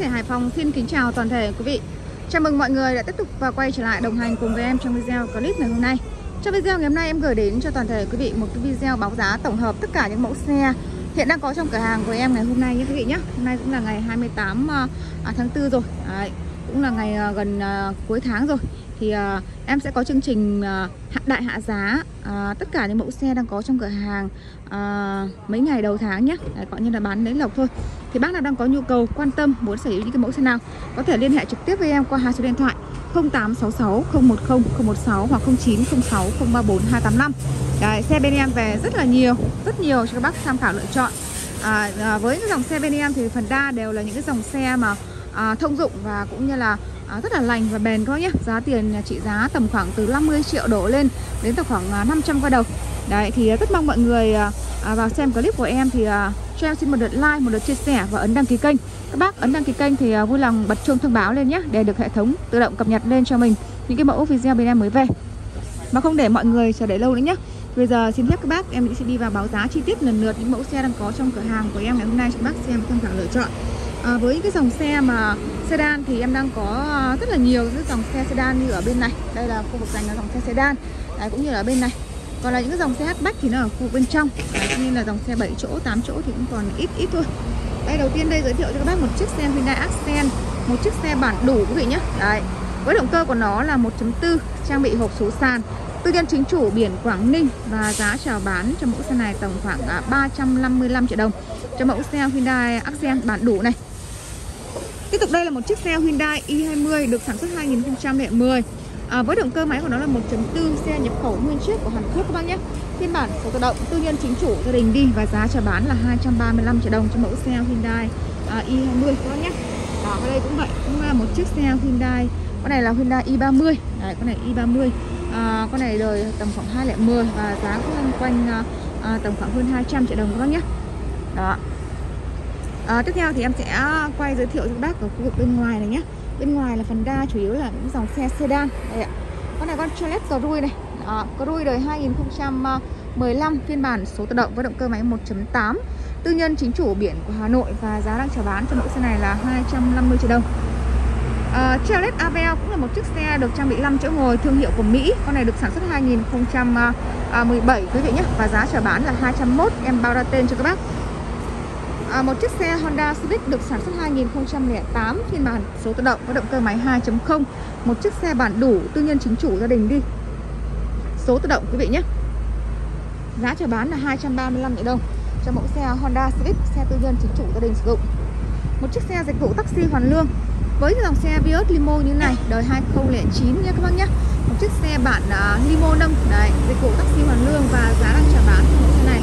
Vũ rẻ Hải Phòng xin kính chào toàn thể quý vị. Chào mừng mọi người đã tiếp tục và quay trở lại đồng hành cùng với em trong video clip ngày hôm nay. Trong video ngày hôm nay em gửi đến cho toàn thể quý vị một cái video báo giá tổng hợp tất cả những mẫu xe hiện đang có trong cửa hàng của em ngày hôm nay nhé quý vị nhé. Hôm nay cũng là ngày 28 à, à, tháng 4 rồi. Đấy, cũng là ngày à, gần cuối tháng rồi thì uh, em sẽ có chương trình uh, đại hạ giá uh, tất cả những mẫu xe đang có trong cửa hàng uh, mấy ngày đầu tháng nhé Đấy, gọi như là bán lấy lộc thôi. Thì bác nào đang có nhu cầu quan tâm muốn sở hữu những cái mẫu xe nào có thể liên hệ trực tiếp với em qua hai số điện thoại 0866 010 016 hoặc 0906 034 285 Đấy, xe bên em về rất là nhiều rất nhiều cho các bác tham khảo lựa chọn. À, à, với những dòng xe bên em thì phần đa đều là những cái dòng xe mà à, thông dụng và cũng như là à, rất là lành và bền các bác nhé giá tiền trị giá tầm khoảng từ 50 triệu đổ lên đến tầm khoảng à, 500 qua đầu. Đấy thì à, rất mong mọi người à, à, vào xem clip của em thì à, cho em xin một lượt like một lượt chia sẻ và ấn đăng ký kênh. Các bác ấn đăng ký kênh thì à, vui lòng bật chuông thông báo lên nhé để được hệ thống tự động cập nhật lên cho mình những cái mẫu video bên em mới về. Mà không để mọi người chờ đợi lâu nữa nhé Bây giờ xin phép các bác em sẽ đi vào báo giá chi tiết lần lượt những mẫu xe đang có trong cửa hàng của em ngày hôm nay cho các bác xem tham khảo lựa chọn à, với cái dòng xe mà sedan thì em đang có à, rất là nhiều cái dòng xe sedan như ở bên này. Đây là khu vực dành cho dòng xe sedan Đấy, cũng như là ở bên này. Còn là những cái dòng xe hatchback thì nó ở khu vực bên trong. Đấy, như là dòng xe 7 chỗ 8 chỗ thì cũng còn ít ít thôi. Đây đầu tiên đây giới thiệu cho các bác một chiếc xe Hyundai Accent một chiếc xe bản đủ quý vị nhé. Đấy, với động cơ của nó là 1.4 trang bị hộp số sàn tư nhân chính chủ biển Quảng Ninh và giá chào bán cho mẫu xe này tầm khoảng à, 355 triệu đồng cho mẫu xe Hyundai Accent bản đủ này. Tiếp tục đây là một chiếc xe Hyundai i20 được sản xuất 2010 à, Với động cơ máy của nó là 1.4 xe nhập khẩu nguyên chiếc của Hàn Quốc các bác nhé. Phiên bản số tự động tư nhân chính chủ gia đình đi và giá chào bán là 235 triệu đồng cho mẫu xe Hyundai à, i20 các bác nhé. Đó, ở đây cũng vậy, cũng là một chiếc xe Hyundai. Con này là Hyundai i30 Đấy, con này i30 à, Con này đời tầm khoảng 210 và giá cũng quanh à, à, tầm khoảng hơn 200 triệu đồng các bác nhé. Đó à, tiếp theo thì em sẽ quay giới thiệu cho các bác ở khu vực bên ngoài này nhé. Bên ngoài là phần đa chủ yếu là những dòng xe sedan. Đây ạ. Con này con Chevrolet Cruze này. À, Cruze đời 2015 phiên bản số tự động với động cơ máy 1.8 tư nhân chính chủ biển của Hà Nội và giá đang chào bán cho mẫu xe này là 250 triệu đồng. Ờ, uh, Chevrolet Aveo cũng là một chiếc xe được trang bị 5 chỗ ngồi thương hiệu của Mỹ. Con này được sản xuất 2017 à, quý vị nhé. Và giá chào bán là 201 Em bao ra tên cho các bác à, một chiếc xe Honda Civic được sản xuất 2008 phiên bản số tự động có động cơ máy 2.0 một chiếc xe bản đủ tư nhân chính chủ gia đình đi. Số tự động quý vị nhé. Giá chào bán là 235 triệu đồng cho mẫu xe Honda Civic xe tư nhân chính chủ gia đình sử dụng. Một chiếc xe dịch vụ taxi hoàn lương với dòng xe Vios Limo như này đời 2009 nha các bác nhé. Một chiếc xe bản uh, limo nâng đấy dịch vụ taxi hoàn lương và giá đang chào bán của mẫu xe này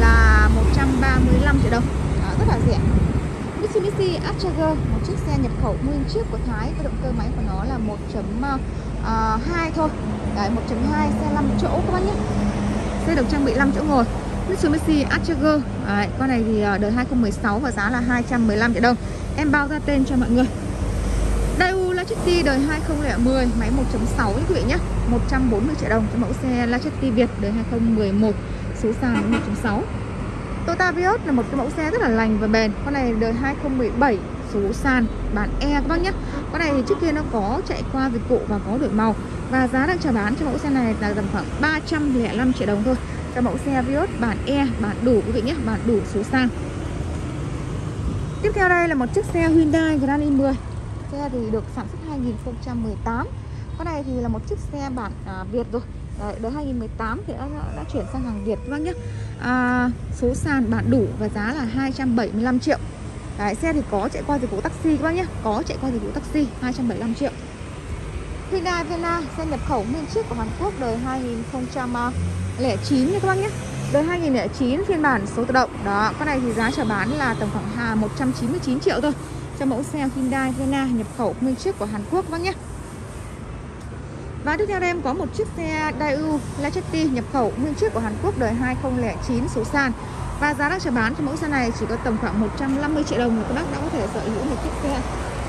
là 135 triệu đồng rất là rẻ Mitsubishi Outcharger một chiếc xe nhập khẩu nguyên chiếc của Thái. Với động cơ máy của nó là 1.2 ờ, à, thôi. Đấy 1.2 xe 5 chỗ các bác nhé. Xe được trang bị 5 chỗ ngồi. Mitsubishi Outcharger Đấy, con này thì ờ, đời 2016 và giá là 215 triệu đồng. Em bao ra tên cho mọi người. Daewoo Lachetti đời 2010 máy 1.6 quý vị nhé. 140 triệu đồng cho mẫu xe Lachetti Việt đời 2011 số sàn 1.6 Toyota Vios là một cái mẫu xe rất là lành và bền. Con này đời 2017 số sàn bản E các bác nhé. Con này thì trước kia nó có chạy qua dịch vụ và có đổi màu. Và giá đang chào bán cho mẫu xe này là tầm khoảng 305 triệu đồng thôi. Cho mẫu xe Vios bản E, bản đủ quý vị nhé, bản đủ số sàn. Tiếp theo đây là một chiếc xe Hyundai Grand i10 Xe thì được sản xuất 2018 Con này thì là một chiếc xe bản à, Việt rồi. Đấy, đợt 2018 thì đã, đã chuyển sang hàng Việt. Các bác nhé à, Số sàn bạn đủ và giá là 275 triệu. Đấy, xe thì có chạy qua dịch vụ taxi các bác nhé Có chạy qua dịch vụ taxi 275 triệu. Hyundai Vena xe nhập khẩu nguyên chiếc của Hàn Quốc đời 2009 nha các bác nhé Đời 2009 phiên bản số tự động. Đó, con này thì giá chào bán là tầm khoảng 199 triệu thôi Cho mẫu xe Hyundai Vena nhập khẩu nguyên chiếc của Hàn Quốc các bác nhé và tiếp theo đây em có một chiếc xe Daewoo Lachetti nhập khẩu nguyên chiếc của Hàn Quốc đời 2009 số sàn và giá đang chào bán cho mẫu xe này chỉ có tầm khoảng 150 triệu đồng các bác đã có thể sở hữu một chiếc xe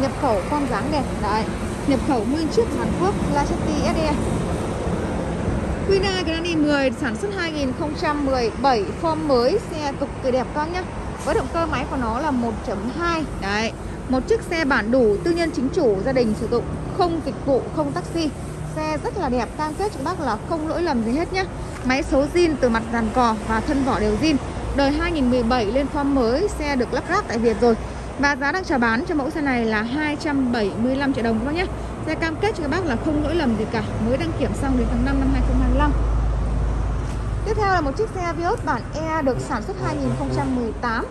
nhập khẩu phong dáng đẹp. Đấy, nhập khẩu nguyên chiếc Hàn Quốc Lachetti SE Hyundai Grand i10 sản xuất 2017 form mới, xe cực kỳ đẹp con nhá. Với động cơ máy của nó là 1.2 đấy, một chiếc xe bản đủ, tư nhân chính chủ, gia đình sử dụng, không dịch vụ, không taxi xe rất là đẹp, cam kết cho bác là không lỗi lầm gì hết nhé máy số zin từ mặt dàn cò và thân vỏ đều zin. Đời 2017 lên form mới, xe được lắp ráp tại Việt rồi. Và giá đang chào bán cho mẫu xe này là 275 triệu đồng các bác nhé Xe cam kết cho các bác là không lỗi lầm gì cả, Mới đăng kiểm xong đến tháng 5 năm 2025 Tiếp theo là một chiếc xe Vios bản E được sản xuất 2018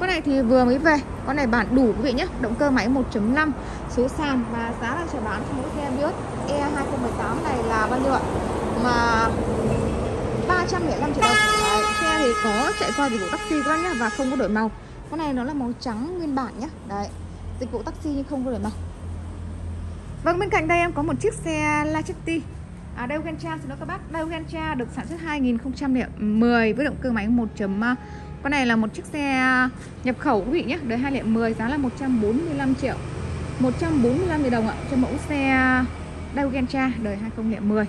con này thì vừa mới về. Con này bản đủ quý vị nhé. Động cơ máy 1.5 Số sàn và giá đang chào bán cho mẫu xe Vios E 2018 này là bao nhiêu ạ? Mà 305 triệu đồng. Đấy, Xe thì có chạy qua dịch vụ taxi các bác nhé Và không có đổi màu. Con này nó là màu trắng nguyên bản nhé. Đấy Dịch vụ taxi nhưng không có đổi màu. Vâng bên cạnh đây em có một chiếc xe Lachetti à, Daewoo Gentra xin lỗi các bác. Daewoo Gentra được sản xuất 2010 với động cơ máy 1. Con này là một chiếc xe à, nhập khẩu quý vị nhé. Đời 2010 giá là 145 triệu. 145 triệu đồng ạ cho mẫu xe à, Daewoo đời 2010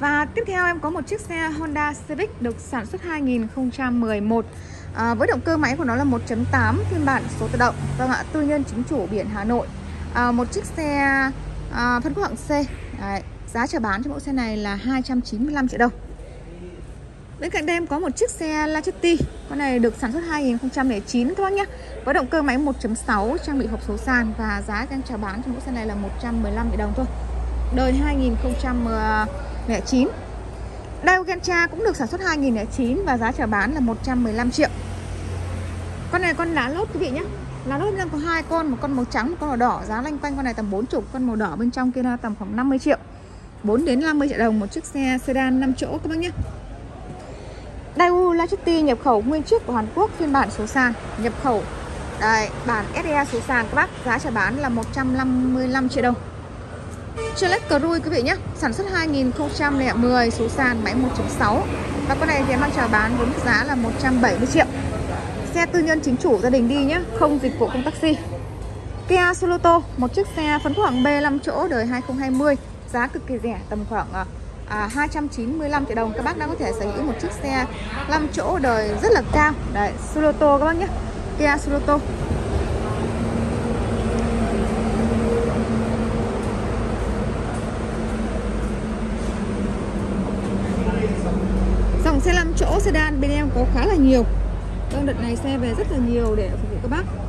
và tiếp theo em có một chiếc xe Honda Civic được sản xuất 2011 à, Với động cơ máy của nó là 1.8 phiên bản số tự động. Vâng ạ, tư nhân chính chủ biển Hà Nội. À, Một chiếc xe à, phân khúc hạng C. Đấy, Giá chào bán cho mẫu xe này là 295 triệu đồng. Bên cạnh đây em có một chiếc xe Lachetti Con này được sản xuất 2009 các bác nhé. Với động cơ máy 1.6 trang bị hộp số sàn Và giá đang chào bán cho mẫu xe này là 115 triệu đồng thôi. Đời 2009 ờ, Daewoo Gentra cũng được sản xuất 2009 Và giá chào bán là 115 triệu. Con này con lá lốt quý vị nhé. Lá lốt đang có hai con Một con màu trắng, một con màu đỏ. Giá lanh quanh con này tầm 40 Con màu đỏ bên trong kia là tầm khoảng 50 triệu. 4 đến 50 triệu đồng một chiếc xe sedan 5 chỗ các bác nhé. Daewoo Lachetti nhập khẩu nguyên chiếc của Hàn Quốc phiên bản số sàn. Nhập khẩu Đây, bản SE số sàn các bác giá chào bán là 155 triệu đồng. Chevrolet Cruze quý vị nhé sản xuất 2010 số sàn máy 1.6 và con này thì em đang chào bán với mức giá là 170 triệu. Xe tư nhân chính chủ gia đình đi nhé không dịch vụ không taxi. Kia Soluto một chiếc xe phân khúc hạng B 5 chỗ đời 2020 giá cực kỳ rẻ tầm khoảng à, à, 295 triệu đồng. Các bác đã có thể sở hữu một chiếc xe 5 chỗ đời rất là cao. Đấy Suloto các bác nhé. Kia Suloto dòng xe 5 chỗ sedan bên em có khá là nhiều. Vâng đợt này xe về rất là nhiều để phục vụ các bác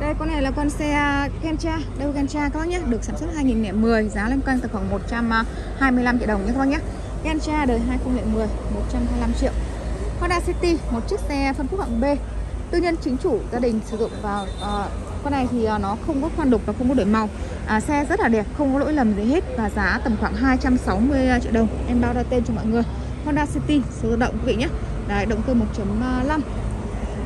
đây con này là con xe à, Gentra Đây Gentra các bác nhé. Được sản xuất 2010 Giá lên quanh từ khoảng 125 triệu đồng nhé các bác nhé. Gentra đời 2010 125 triệu. Honda City Một chiếc xe phân khúc hạng B. Tư nhân chính chủ gia đình sử dụng vào uh, Con này thì à, nó không có khoan đục và không có đổi màu. À, Xe rất là đẹp Không có lỗi lầm gì hết Và giá tầm khoảng 260 triệu đồng. Em bao ra tên cho mọi người. Honda City số tự động quý vị nhé. Đấy động cơ 1.5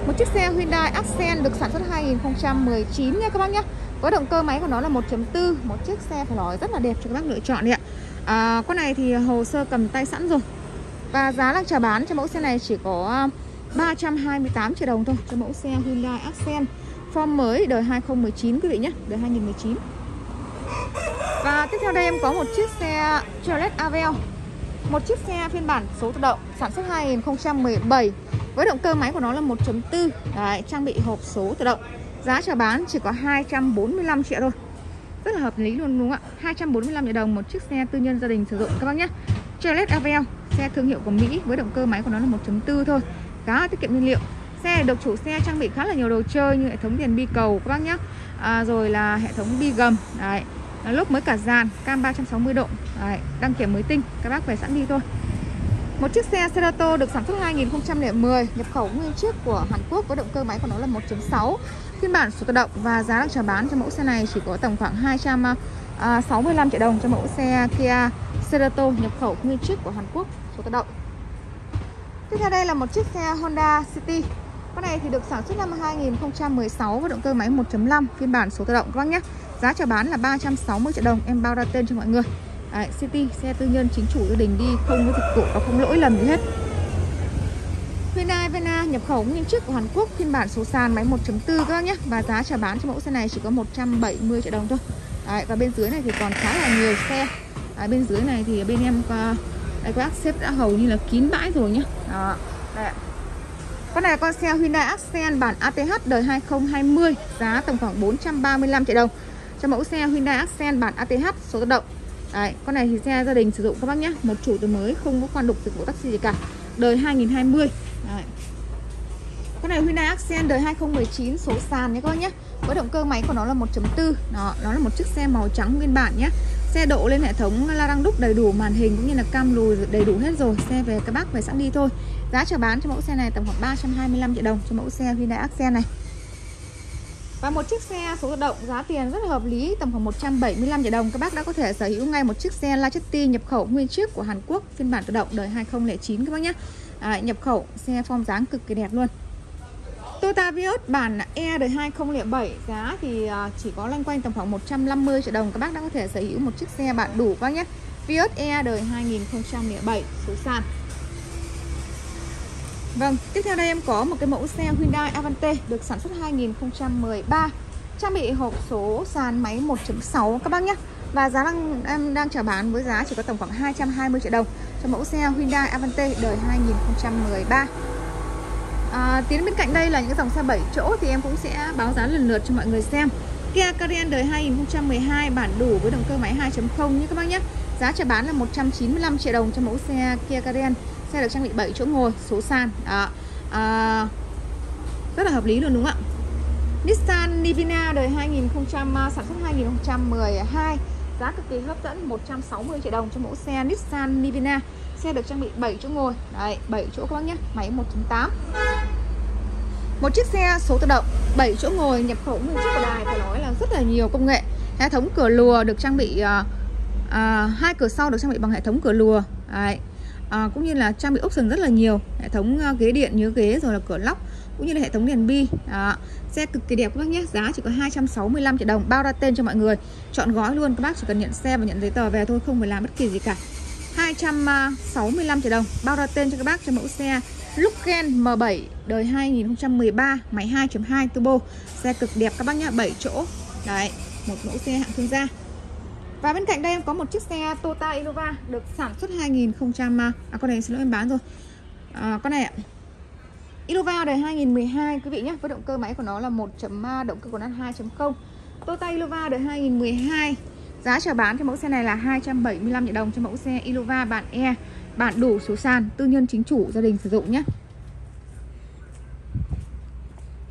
một chiếc xe Hyundai Accent được sản xuất 2019 nha các bác nhé Với động cơ máy của nó là 1.4 Một chiếc xe phải nói rất là đẹp cho các bác lựa chọn đi ạ. À, Con này thì hồ sơ cầm tay sẵn rồi. Và giá đang chào bán cho mẫu xe này chỉ có à, 328 triệu đồng thôi Cho mẫu xe Hyundai Accent. Form mới đời 2019 quý vị nhé Đời 2019 Và tiếp theo đây em có một chiếc xe Chevrolet Aveo Một chiếc xe phiên bản số tự động Sản xuất 2017 với động cơ máy của nó là 1.4 Đấy, trang bị hộp số tự động. Giá chào bán chỉ có 245 triệu thôi. Rất là hợp lý luôn đúng không ạ? 245 triệu đồng một chiếc xe tư nhân gia đình sử dụng các bác nhé. Chevrolet Aveo Xe thương hiệu của Mỹ với động cơ máy của nó là 1.4 thôi. Khá tiết kiệm nhiên liệu. Xe được chủ xe trang bị khá là nhiều đồ chơi như hệ thống đèn bi cầu các bác nhé. À, Rồi là hệ thống bi gầm Đấy. Lốp mới cả dàn cam 360 độ Đấy, đăng kiểm mới tinh các bác về sẵn đi thôi một chiếc xe Cerato được sản xuất 2010 nhập khẩu nguyên chiếc của Hàn Quốc với động cơ máy của nó là 1.6 phiên bản số tự động và giá đang chào bán cho mẫu xe này chỉ có tầm khoảng 265 à, triệu đồng cho mẫu xe Kia Cerato nhập khẩu nguyên chiếc của Hàn Quốc số tự động. Tiếp theo đây là một chiếc xe Honda City. Con này thì được sản xuất năm 2016 với động cơ máy 1.5 phiên bản số tự động các bác nhé. Giá chào bán là 360 triệu đồng, em bao ra tên cho mọi người. Đấy, City xe tư nhân chính chủ gia đình đi không có dịch vụ và không lỗi lầm gì hết. Hyundai Vena nhập khẩu nguyên chiếc của Hàn Quốc phiên bản số sàn máy 1.4 các bác nhé. Và giá chào bán cho mẫu xe này chỉ có 170 triệu đồng thôi. Đấy, và bên dưới này thì còn khá là nhiều xe. À, bên dưới này thì bên em đây các bác xếp đã hầu như là kín bãi rồi nhé. Đó, đây Con này là con xe Hyundai Accent bản ATH đời 2020 Giá tầm khoảng 435 triệu đồng. Cho mẫu xe Hyundai Accent bản ATH số tự động. Đấy, con này thì xe gia đình sử dụng các bác nhé Một chủ từ mới không có con đục dịch vụ taxi gì cả. Đời 2020 Đấy. Con này Hyundai Accent đời 2019 số sàn nhé các bác nhé Với động cơ máy của nó là 1.4 Đó, Nó là một chiếc xe màu trắng nguyên bản nhé Xe độ lên hệ thống la răng đúc đầy đủ màn hình cũng như là cam lùi đầy đủ hết rồi. Xe về các bác về sẵn đi thôi. Giá chào bán cho mẫu xe này tầm khoảng 325 triệu đồng cho mẫu xe Hyundai Accent này và một chiếc xe số tự động giá tiền rất là hợp lý tầm khoảng 175 triệu đồng. Các bác đã có thể sở hữu ngay một chiếc xe Lachetti nhập khẩu nguyên chiếc của Hàn Quốc phiên bản tự động đời 2009 các bác nhé. À, nhập khẩu xe form dáng cực kỳ đẹp luôn. Toyota Vios bản E đời 2007 giá thì à, chỉ có loanh quanh tầm khoảng 150 triệu đồng. Các bác đã có thể sở hữu một chiếc xe bạn đủ các bác nhé. Vios E đời 2007 số sàn. Vâng, tiếp theo đây em có một cái mẫu xe Hyundai Avante được sản xuất 2013 Trang bị hộp số sàn máy 1.6 các bác nhé. Và giá đang em đang chào bán với giá chỉ có tổng khoảng 220 triệu đồng cho mẫu xe Hyundai Avante đời 2013 à, Tiến bên cạnh đây là những dòng xe 7 chỗ thì em cũng sẽ báo giá lần lượt cho mọi người xem. Kia Carrier đời 2012 bản đủ với động cơ máy 2.0 như các bác nhé. Giá chào bán là 195 triệu đồng cho mẫu xe Kia Carrier Xe được trang bị 7 chỗ ngồi, số sàn Đó. À, Rất là hợp lý luôn đúng không ạ? Nissan Nivina đời 2000 sản xuất 2012 Giá cực kỳ hấp dẫn 160 triệu đồng cho mẫu xe Nissan Nivina Xe được trang bị 7 chỗ ngồi Đấy, 7 chỗ các bác nhé Máy 1.8 Một chiếc xe số tự động 7 chỗ ngồi nhập khẩu nguyên chiếc của đài Phải nói là rất là nhiều công nghệ. Hệ thống cửa lùa được trang bị uh, uh, hai cửa sau được trang bị bằng hệ thống cửa lùa Đấy à, cũng như là trang bị option rất là nhiều. Hệ thống uh, ghế điện nhớ ghế rồi là cửa lóc cũng như là hệ thống đèn bi à, xe cực kỳ đẹp các bác nhé. Giá chỉ có 265 triệu đồng. Bao ra tên cho mọi người. Chọn gói luôn. Các bác chỉ cần nhận xe và nhận giấy tờ về thôi không phải làm bất kỳ gì cả. 265 triệu đồng. Bao ra tên cho các bác cho mẫu xe Luken M7 đời 2013 máy 2.2 turbo. Xe cực đẹp các bác nhé. 7 chỗ. Đấy một mẫu xe hạng thương gia và bên cạnh đây em có một chiếc xe Toyota Innova được sản xuất 2000 à, à con này xin lỗi em bán rồi. À, con này ạ. Innova đời 2012 quý vị nhé, với động cơ máy của nó là 1. động cơ của nó 2.0. Toyota Innova đời 2012. Giá chào bán cho mẫu xe này là 275 triệu đồng cho mẫu xe Innova bản E, bản đủ số sàn, tư nhân chính chủ gia đình sử dụng nhé.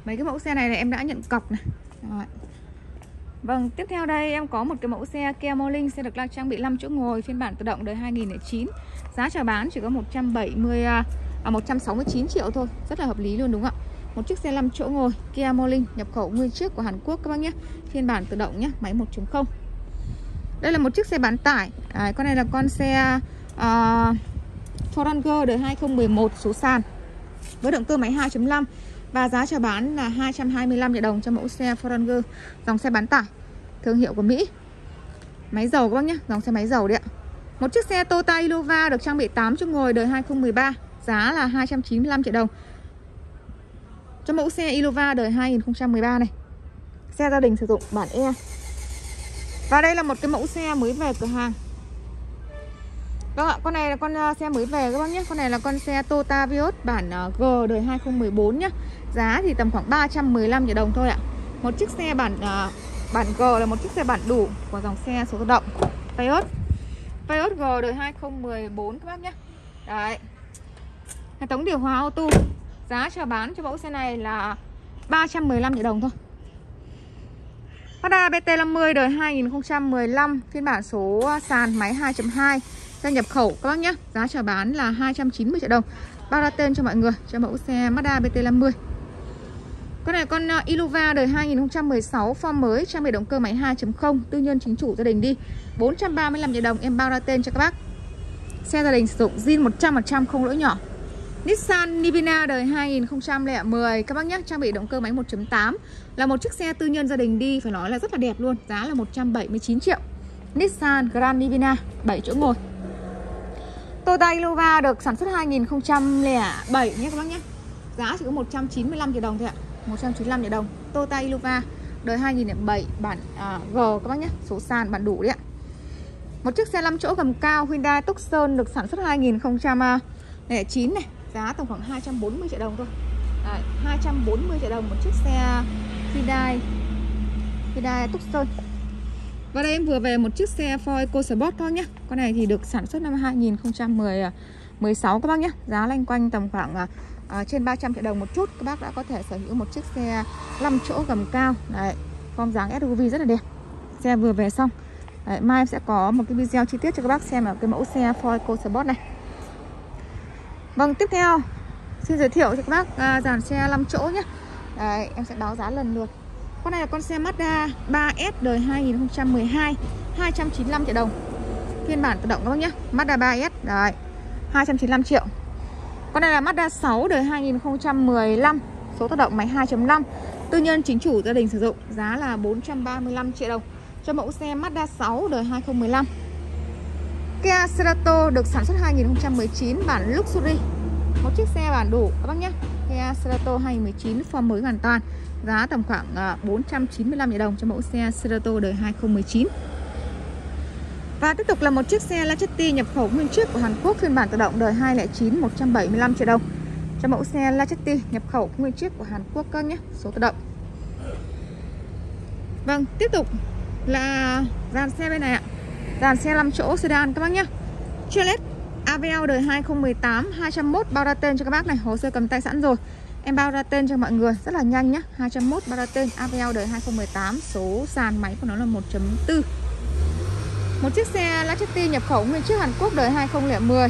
Mấy cái mẫu xe này là em đã nhận cọc này. Rồi. Vâng, tiếp theo đây em có một cái mẫu xe Kia Morning sẽ được trang bị 5 chỗ ngồi phiên bản tự động đời 2009. Giá chào bán chỉ có 170 à, à 169 triệu thôi, rất là hợp lý luôn đúng không ạ? Một chiếc xe 5 chỗ ngồi Kia Morning nhập khẩu nguyên chiếc của Hàn Quốc các bác nhé. Phiên bản tự động nhé, máy 1.0. Đây là một chiếc xe bán tải. À, con này là con xe à, uh, Ranger đời 2011 số sàn với động cơ máy 2.5 và giá chào bán là 225 triệu đồng cho mẫu xe Foranger Dòng xe bán tải Thương hiệu của Mỹ. Máy dầu các bác nhé Dòng xe máy dầu đấy ạ. Một chiếc xe Toyota Innova được trang bị 8 chỗ ngồi đời 2013 Giá là 295 triệu đồng. Cho mẫu xe Innova đời 2013 này. Xe gia đình sử dụng bản E Và đây là một cái mẫu xe mới về cửa hàng. Vâng ạ, con này là con à, xe mới về các bác nhé. Con này là con xe Toyota Vios bản à, G đời 2014 nhé. Giá thì tầm khoảng 315 triệu đồng thôi ạ. Một chiếc xe bản uh, bản G là một chiếc xe bản đủ của dòng xe số tự động Vios Vios G đời 2014 các bác nhé. Đấy. Hệ thống điều hòa ô tô Giá chào bán cho mẫu xe này là 315 triệu đồng thôi. Honda BT50 đời 2015 Phiên bản số à, sàn máy 2.2 Xe nhập khẩu các bác nhé. Giá chào bán là 290 triệu đồng. Bao ra tên cho mọi người cho mẫu xe Mazda BT50 con này con ờ, iluva Innova đời 2016 Form mới, trang bị động cơ máy 2.0 Tư nhân chính chủ gia đình đi. 435 triệu đồng em bao ra tên cho các bác. Xe gia đình sử dụng zin 100% không lỗi nhỏ. Nissan Nivina đời 2010 các bác nhé, trang bị động cơ máy 1.8 là một chiếc xe tư nhân gia đình đi, phải nói là rất là đẹp luôn, giá là 179 triệu. Nissan Grand Nivina 7 chỗ ngồi. Toyota Innova được sản xuất 2007 nhé các bác nhé. Giá chỉ có 195 triệu đồng thôi ạ. 195 triệu đồng. Toyota Innova đời 2007 bản à, G các bác nhé Số sàn bản đủ đấy ạ. Một chiếc xe 5 chỗ gầm cao Hyundai Tucson được sản xuất 2009 à, này Giá tầm khoảng 240 triệu đồng thôi. À, 240 triệu đồng một chiếc xe Hyundai Hyundai Tucson. Và đây em vừa về một chiếc xe Ford EcoSport thôi nhé. Con này thì được sản xuất năm 2016 à, các bác nhé. Giá lanh quanh tầm khoảng à, à, trên 300 triệu đồng một chút Các bác đã có thể sở hữu một chiếc xe 5 chỗ gầm cao. Đấy, form dáng SUV rất là đẹp. Xe vừa về xong. Đấy, Mai em sẽ có một cái video chi tiết cho các bác xem ở cái mẫu xe Ford EcoSport này. Vâng, tiếp theo Xin giới thiệu cho các bác à, dàn xe 5 chỗ nhé. Đấy, em sẽ báo giá lần lượt. Con này là con xe Mazda 3S đời 2012 295 triệu đồng. Phiên bản tự động các bác nhé. Mazda 3S Đấy 295 triệu. Con này là Mazda 6 đời 2015 Số tác động máy 2.5 Tư nhân chính chủ gia đình sử dụng, Giá là 435 triệu đồng. Cho mẫu xe Mazda 6 đời 2015 Kia Cerato được sản xuất 2019 bản Luxury. Một chiếc xe bản đủ, các bác nhé. Kia Cerato 2019 form mới hoàn toàn. Giá tầm khoảng à, 495 triệu đồng cho mẫu xe Cerato đời 2019 và tiếp tục là một chiếc xe Lachetti nhập khẩu nguyên chiếc của Hàn Quốc phiên bản tự động đời 209 175 triệu đồng. Cho mẫu xe Lachetti nhập khẩu nguyên chiếc của Hàn Quốc các nhé, số tự động. Vâng tiếp tục là dàn xe bên này ạ. Dàn xe 5 chỗ sedan các bác nhé. Chevrolet Avl đời 2018 201 bao ra tên cho các bác này. Hồ sơ cầm tay sẵn rồi. Em bao ra tên cho mọi người, rất là nhanh nhá 201 bao ra tên Avl đời 2018 Số sàn máy của nó là 1.4 một chiếc xe Lachetti nhập khẩu nguyên chiếc Hàn Quốc đời 2010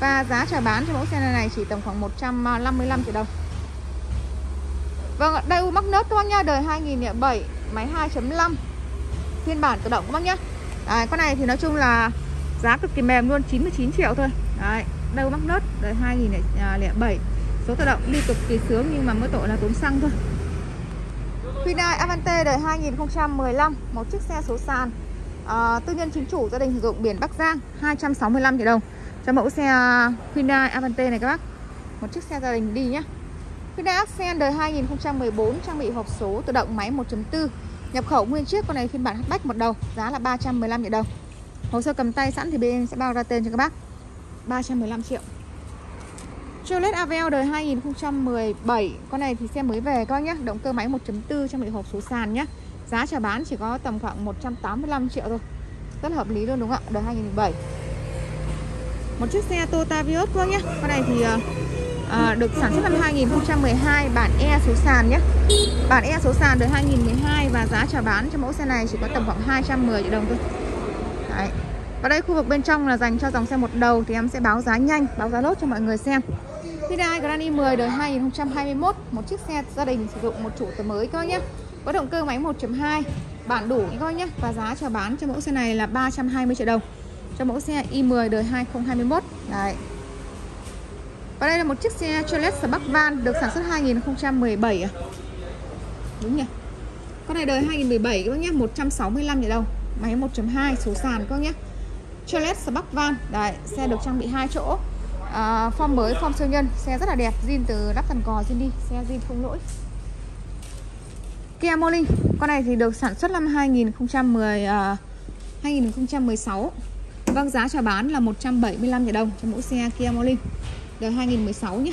Và giá chào bán cho mẫu xe này này chỉ tầm khoảng 155 triệu đồng. Vâng, đây U mắc nớt các bác nhá Đời 2007 Máy 2.5 Phiên bản tự động các bác nhá Đấy, con này thì nói chung là Giá cực kỳ mềm luôn 99 triệu thôi. Đấy, u mắc nớt đời 2007 Số tự động đi cực kỳ sướng nhưng mà mới tội là tốn xăng thôi. Hyundai Avante đời 2015 Một chiếc xe số sàn à, Tư nhân chính chủ gia đình sử dụng biển Bắc Giang 265 triệu đồng. Cho mẫu xe ờ, Hyundai Avante này các bác. Một chiếc xe gia đình đi nhé Hyundai Accent đời 2014 trang bị hộp số tự động máy 1.4 Nhập khẩu nguyên chiếc con này phiên bản hatchback một đầu Giá là 315 triệu đồng. Hồ sơ cầm tay sẵn thì bên sẽ bao ra tên cho các bác. 315 triệu. Chevrolet Aveo đời 2017 Con này thì xe mới về các bác nhé Động cơ máy 1.4 trong bị hộp số sàn nhé Giá chào bán chỉ có tầm khoảng 185 triệu thôi Rất hợp lý luôn đúng không ạ Đời 2017 Một chiếc xe Toyota Vios thôi nhé Con này thì à, được sản xuất năm 2012 Bản E số sàn nhé Bản E số sàn đời 2012 Và giá chào bán cho mẫu xe này chỉ có tầm khoảng 210 triệu đồng thôi Đấy. Và đây khu vực bên trong là dành cho dòng xe một đầu thì em sẽ báo giá nhanh, báo giá lốt cho mọi người xem. Hyundai Grand i10 đời 2021, một chiếc xe gia đình sử dụng một chủ tờ mới các bác nhé. Có động cơ máy 1.2, bản đủ các bác nhé. Và giá chào bán cho mẫu xe này là 320 triệu đồng. Cho mẫu xe i10 đời 2021. Đấy. Và đây là một chiếc xe Chevrolet Spark Van được sản xuất 2017 à? Đúng nhỉ? Con này đời 2017 các bác nhé, 165 triệu đồng. Máy 1.2 số sàn các bác nhé. Chevrolet Spark Van. Đấy, xe được trang bị hai chỗ. À, Form mới, form siêu nhân. Xe rất là đẹp, zin từ đắp thần cò zin đi. Xe zin không lỗi. Kia Morning Con này thì được sản xuất năm 2010 uh, 2016 Vâng, giá chào bán là 175 triệu đồng cho mẫu xe Kia Morning. Đời 2016 nhé.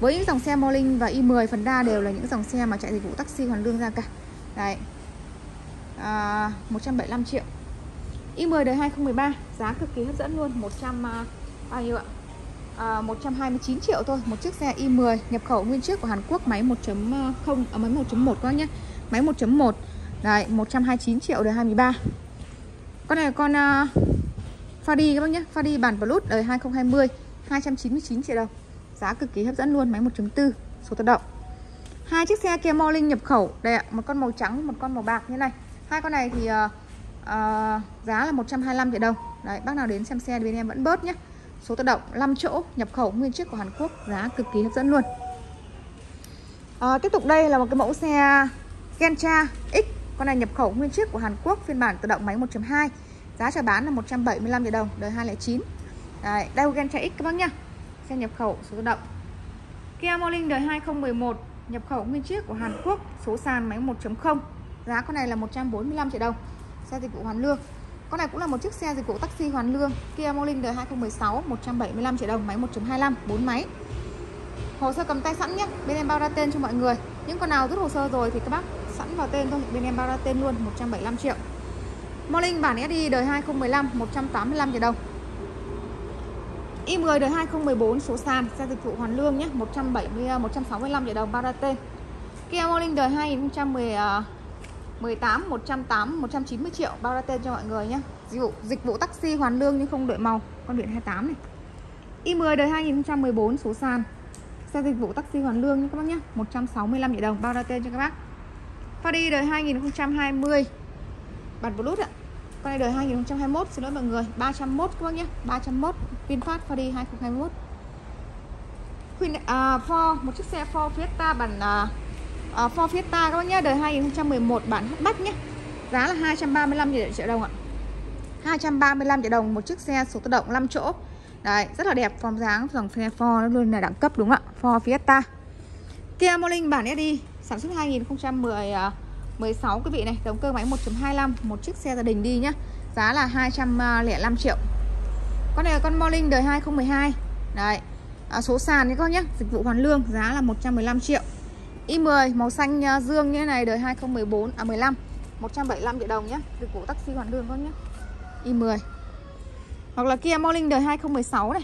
Với những dòng xe Morning và i10 phần đa đều là những dòng xe mà chạy dịch vụ taxi hoàn lương ra cả. Đấy, à, 175 triệu. i10 đời 2013 giá cực kỳ hấp dẫn luôn. 100 uh, à, bao nhiêu ạ? À, 129 triệu thôi. Một chiếc xe i10 nhập khẩu nguyên chiếc của Hàn Quốc máy 1.0 ở à, máy 1.1 các bác nhé máy 1.1 đấy 129 triệu đời 23 con này là con uh, Fadi các bác nhé. Fadi bản Plus đời 2020 299 triệu đồng. Giá cực kỳ hấp dẫn luôn máy 1.4 số tự động. Hai chiếc xe Kia Morning nhập khẩu. Đây ạ một con màu trắng một con màu bạc như này. Hai con này thì uh, uh, giá là 125 triệu đồng. Đấy bác nào đến xem xe bên em vẫn bớt nhé. Số tự động 5 chỗ nhập khẩu nguyên chiếc của Hàn Quốc. Giá cực kỳ hấp dẫn luôn. Uh, tiếp tục đây là một cái mẫu xe Gentra X con này nhập khẩu nguyên chiếc của Hàn Quốc phiên bản tự động máy 1.2 giá chào bán là 175 triệu đồng đời 209 Đấy, đây Gentra X các bác nhá. Xe nhập khẩu số tự động. Kia Morning đời 2011 nhập khẩu nguyên chiếc của Hàn Quốc số sàn máy 1.0 Giá con này là 145 triệu đồng. Xe dịch vụ hoàn lương. Con này cũng là một chiếc xe dịch vụ taxi hoàn lương. Kia Morning đời 2016 175 triệu đồng Máy 1.25 4 máy. Hồ sơ cầm tay sẵn nhé Bên em bao ra tên cho mọi người. Những con nào rút hồ sơ rồi thì các bác sẵn vào tên thôi. Bên em bao ra tên luôn 175 triệu. Morning, bản SI đời 2015 185 triệu đồng. Y10 đời 2014 số sàn, xe dịch vụ hoàn lương nhé 170 165 triệu đồng bao ra tên. Kia Morning đời 2018 108 190 triệu bao ra tên cho mọi người nhé. Dịch vụ dịch vụ taxi hoàn lương nhưng không đổi màu, con biển 28 này. Y10 đời 2014 số sàn, xe dịch vụ taxi hoàn lương nhé các bác nhé 165 triệu đồng bao ra tên cho các bác. Fadi đời 2020 bản Bluetooth ạ. Con này đời 2021 xin lỗi mọi người. 301 các bác nhé. 301 VinFast Fadi 2021 Queen, uh, Ford một chiếc xe Ford Fiesta bản uh, uh, Ford Fiesta các bác nhé. Đời 2011 bản hatchback nhé. Giá là 235 triệu đồng ạ. 235 triệu đồng một chiếc xe số tự động 5 chỗ. Đấy, rất là đẹp. Form dáng dòng xe Ford nó luôn là đẳng cấp đúng không ạ? Ford Fiesta. Kia Morning bản SD sản xuất 2016 quý à, vị này động cơ máy 1.25 một chiếc xe gia đình đi nhá. Giá là 205 triệu. Con này là con Morning đời 2012 đấy. À, số sàn các con nhé dịch vụ hoàn lương giá là 115 triệu. i10 màu xanh à, dương như thế này đời 2014 à 15 175 triệu đồng nhé dịch vụ taxi hoàn lương con nhé i10 hoặc là Kia Morning đời 2016 này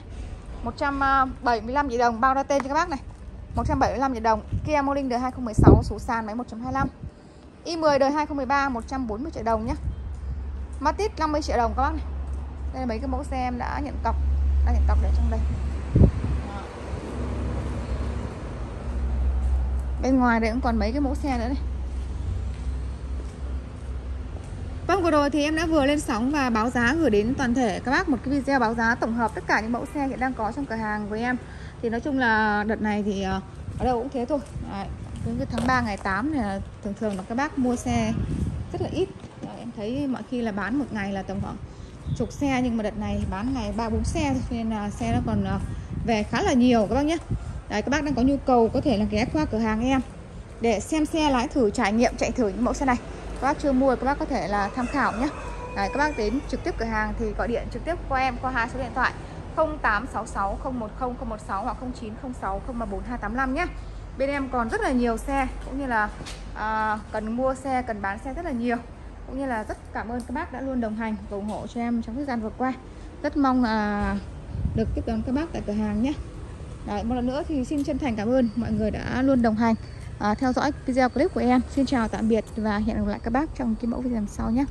175 à, triệu đồng bao ra tên cho các bác này. 175.000 đồng. Kia Morning đời 2016 số sàn máy 1.25 i10 đời 2013 140 triệu đồng nhé Matiz 50 triệu đồng các bác này. Đây là mấy cái mẫu xe em đã nhận cọc, đã nhận cọc để trong đây. Bên ngoài đây cũng còn mấy cái mẫu xe nữa này. Vâng vừa rồi thì em đã vừa lên sóng và báo giá gửi đến toàn thể các bác một cái video báo giá tổng hợp tất cả những mẫu xe hiện đang có trong cửa hàng với em. Thì nói chung là đợt này thì ờ, ở đâu cũng thế thôi. Đấy, cái tháng 3 ngày 8 này thường thường là các bác mua xe rất là ít. Đấy, Em thấy mọi khi là bán một ngày là tầm khoảng chục xe nhưng mà đợt này bán ngày ba bốn xe thôi nên là xe nó còn ờ, về khá là nhiều các bác nhé. Đấy, các bác đang có nhu cầu có thể là ghé qua cửa hàng em để xem xe lái thử trải nghiệm chạy thử những mẫu xe này. Các bác chưa mua các bác có thể là tham khảo nhé. Đấy, các bác đến trực tiếp cửa hàng thì gọi điện trực tiếp qua em qua hai số điện thoại. 0866 010 016 hoặc 0906 034 285 nhé. Bên em còn rất là nhiều xe cũng như là à, cần mua xe cần bán xe rất là nhiều. Cũng như là rất cảm ơn các bác đã luôn đồng hành và ủng hộ cho em trong thời gian vừa qua. Rất mong là được tiếp đón các bác tại cửa hàng nhé. Đấy, một lần nữa thì xin chân thành cảm ơn mọi người đã luôn đồng hành à, theo dõi video clip của em. Xin chào tạm biệt và hẹn gặp lại các bác trong cái mẫu video sau nhé.